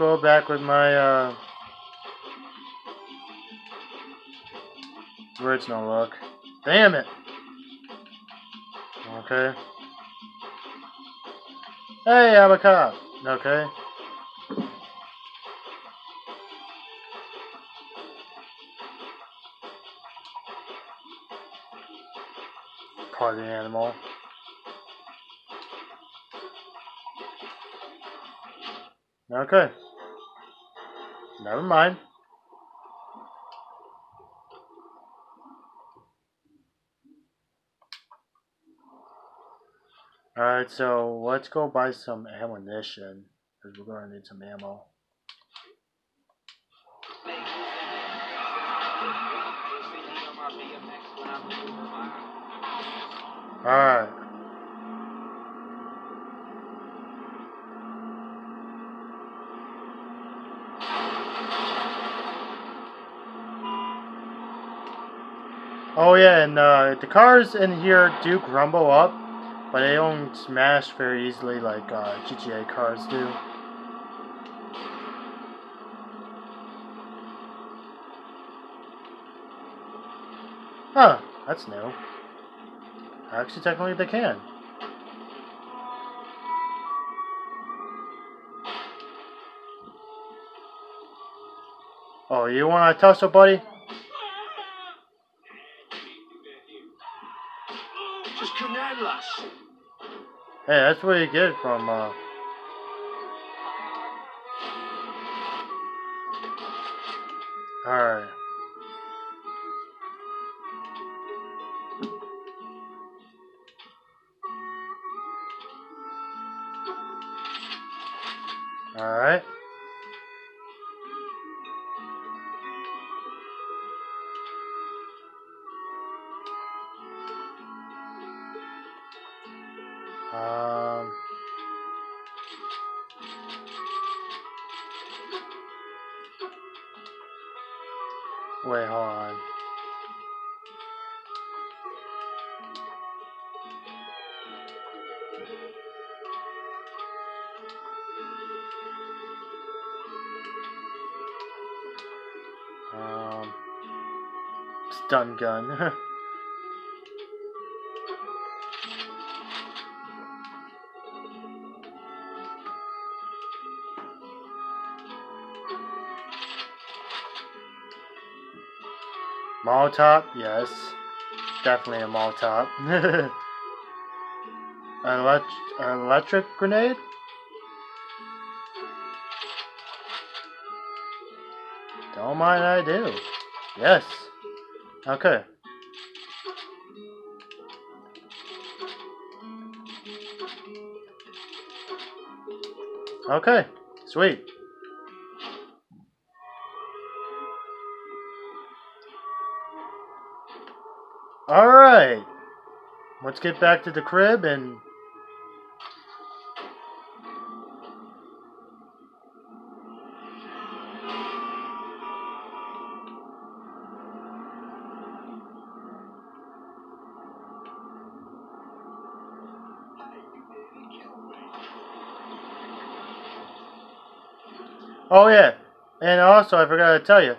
Go back with my uh, original look. Damn it! Okay. Hey, I'm a cop. Okay. Party animal. Okay. Never mind. Alright, so let's go buy some ammunition. Because we're going to need some ammo. Alright. Oh yeah, and uh, the cars in here do grumble up, but they don't smash very easily like uh, GTA cars do. Huh, that's new. Actually, technically they can. Oh, you want to tussle, buddy? Hey, that's what you get it from, uh... Alright. Gun. [laughs] Molotov, yes. Definitely a Molotov. [laughs] Elect electric grenade? Don't mind I do. Yes. Okay. Okay, sweet. Alright, let's get back to the crib and Oh yeah, and also I forgot to tell you,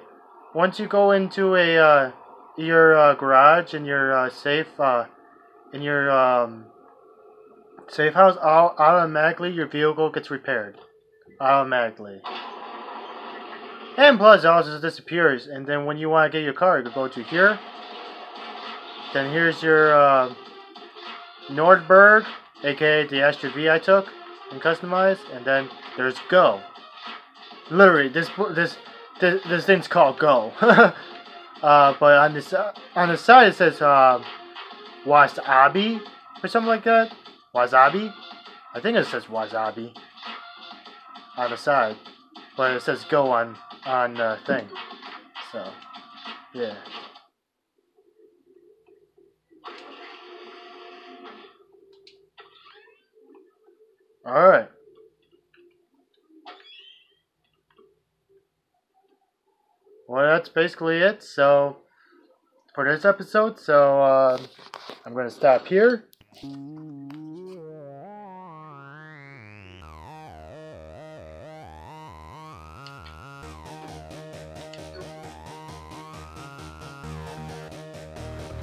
once you go into a uh, your uh, garage and your uh, safe uh, in your um, safe house, all automatically your vehicle gets repaired, automatically. And plus, it also disappears. And then when you want to get your car, you go to here. Then here's your uh, Nordberg, aka the Astra V I took and customized. And then there's Go. Literally, this this this, this thing's called Go. [laughs] uh, but on this on the side it says uh, Wasabi or something like that. Wasabi. I think it says Wasabi on the side, but it says Go on on the thing. So, yeah. All right. Well, that's basically it. So, for this episode, so uh, I'm going to stop here.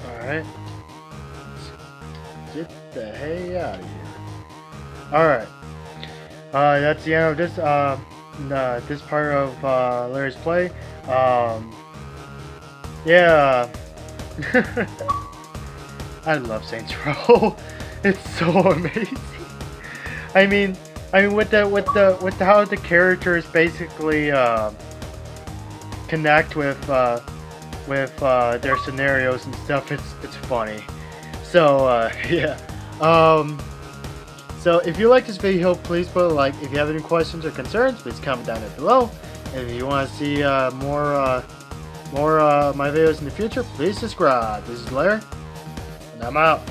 Alright. Get the hey out of here. Alright. Uh, that's the end of this, uh, uh this part of uh, Larry's play. Um, yeah. [laughs] I love Saints Row. [laughs] it's so amazing. I mean, I mean with the with the with the, how the characters basically uh, connect with uh, with uh, their scenarios and stuff. It's it's funny. So uh, [laughs] yeah. Um, so if you like this video, please put a like. If you have any questions or concerns, please comment down there below. If you want to see uh, more uh, more uh, my videos in the future, please subscribe. This is Blair, and I'm out.